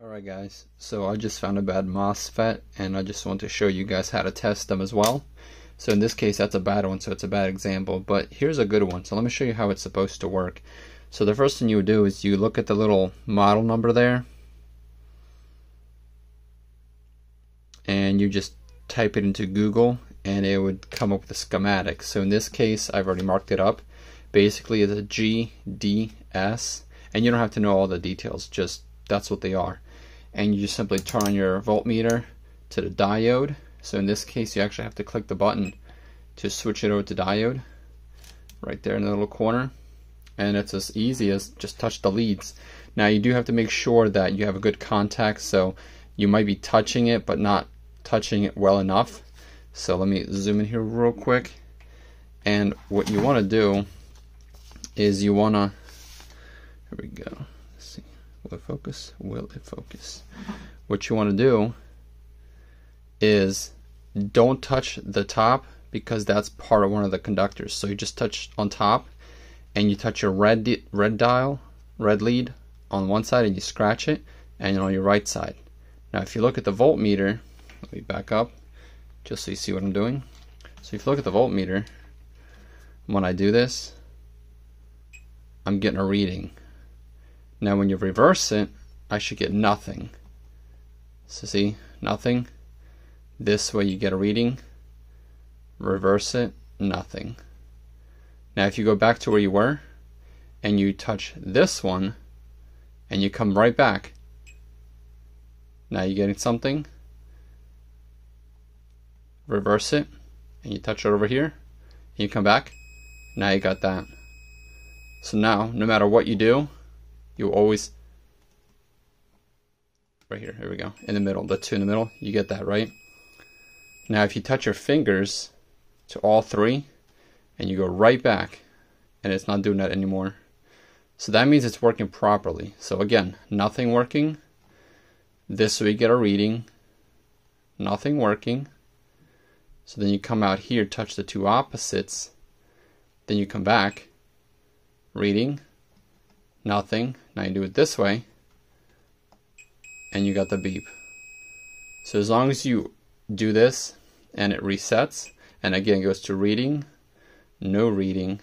Alright guys, so I just found a bad MOSFET and I just want to show you guys how to test them as well. So in this case that's a bad one so it's a bad example but here's a good one so let me show you how it's supposed to work. So the first thing you would do is you look at the little model number there and you just type it into Google and it would come up with a schematic. So in this case I've already marked it up. Basically it's a GDS and you don't have to know all the details just that's what they are and you just simply turn on your voltmeter to the diode. So in this case, you actually have to click the button to switch it over to diode right there in the little corner. And it's as easy as just touch the leads. Now you do have to make sure that you have a good contact. So you might be touching it, but not touching it well enough. So let me zoom in here real quick. And what you want to do is you want to, here we go. Will it focus? Will it focus? What you want to do is don't touch the top because that's part of one of the conductors. So you just touch on top and you touch your red red dial, red lead on one side and you scratch it and on your right side. Now if you look at the voltmeter, let me back up just so you see what I'm doing. So if you look at the voltmeter, when I do this, I'm getting a reading. Now when you reverse it, I should get nothing. So see, nothing. This way you get a reading. Reverse it, nothing. Now if you go back to where you were, and you touch this one, and you come right back, now you're getting something. Reverse it, and you touch it over here, and you come back, now you got that. So now, no matter what you do, you always right here here we go in the middle the two in the middle you get that right? Now if you touch your fingers to all three and you go right back and it's not doing that anymore so that means it's working properly. So again nothing working. This we get a reading. Nothing working. So then you come out here touch the two opposites. Then you come back reading nothing. Now you do it this way, and you got the beep. So as long as you do this and it resets, and again goes to reading, no reading.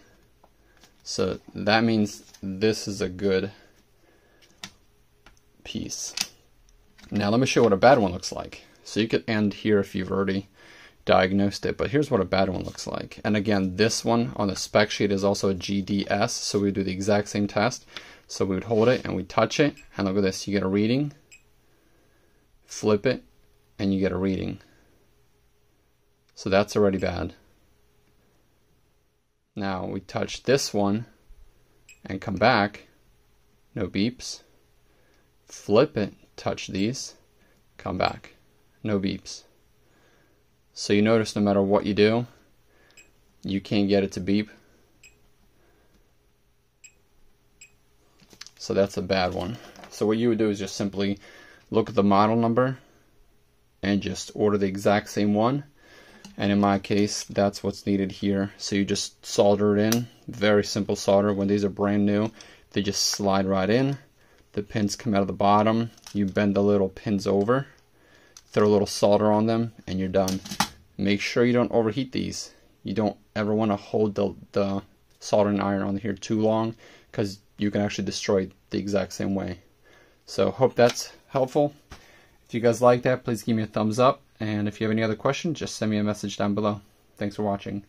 So that means this is a good piece. Now let me show you what a bad one looks like. So you could end here if you've already diagnosed it, but here's what a bad one looks like. And again, this one on the spec sheet is also a GDS, so we do the exact same test. So we would hold it and we touch it, and look at this, you get a reading, flip it, and you get a reading. So that's already bad. Now we touch this one and come back, no beeps. Flip it, touch these, come back, no beeps. So you notice no matter what you do, you can't get it to beep. So that's a bad one. So what you would do is just simply look at the model number and just order the exact same one. And in my case, that's what's needed here. So you just solder it in. Very simple solder. When these are brand new, they just slide right in. The pins come out of the bottom. You bend the little pins over, throw a little solder on them, and you're done. Make sure you don't overheat these. You don't ever want to hold the, the soldering iron on here too long because you can actually destroy it the exact same way. So hope that's helpful. If you guys like that, please give me a thumbs up. And if you have any other questions, just send me a message down below. Thanks for watching.